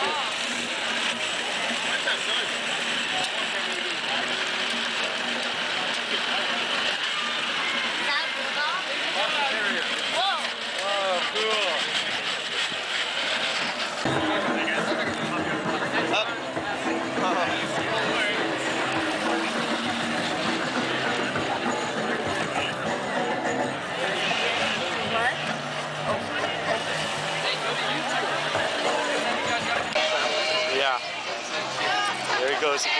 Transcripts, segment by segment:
too. Goes again.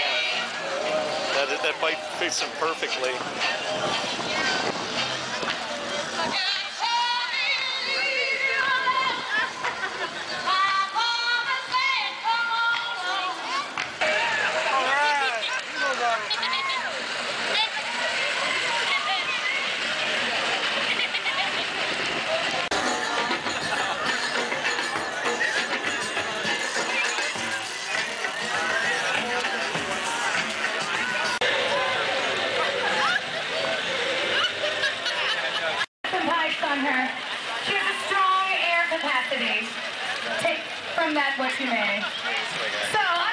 That, that bite fits him perfectly. Capacity. Take from that what you may. So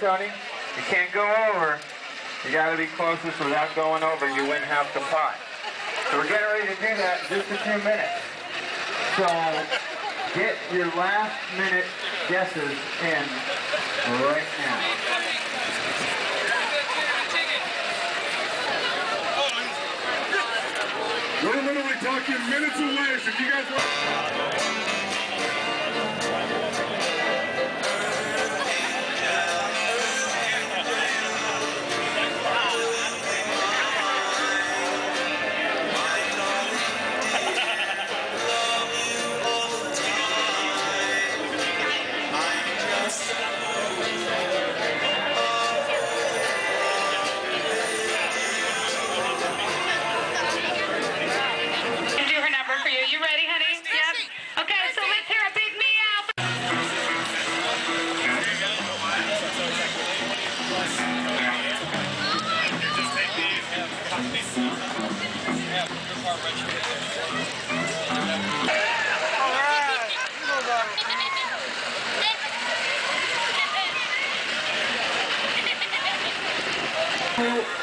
Tony? You can't go over. You gotta be closest without going over. You win half the pot. So we're getting ready to do that in just a few minutes. So get your last minute guesses in right now. We're literally talking minutes away, so if you guys want...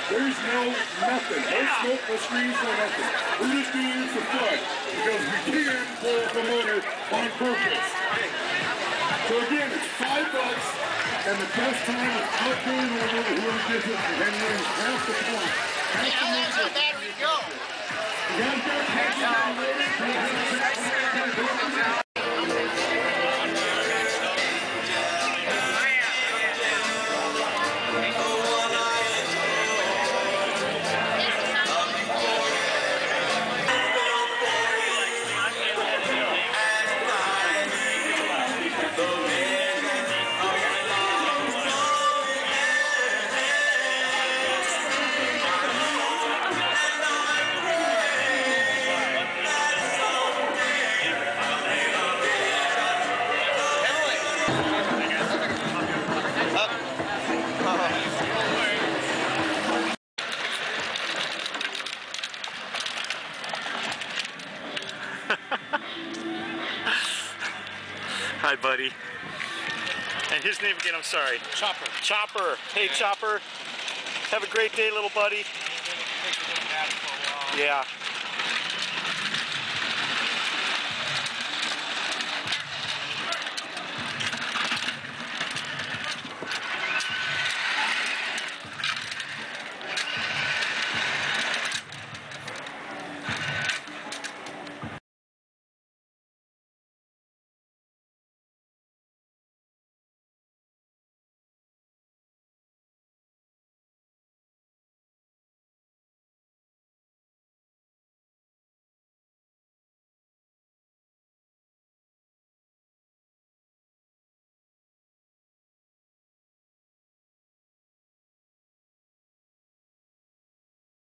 there's no nothing. No smoke, no screens, no nothing. We're just doing this for fun because we can blow up the motor on purpose. So again, it's five bucks, and the best time is out going over whoever gets it and wins half the point. Half the motor. battery go? You guys got cash Hi, buddy. And his name again, I'm sorry. Chopper. Chopper. Hey, Chopper. Have a great day, little buddy. Yeah.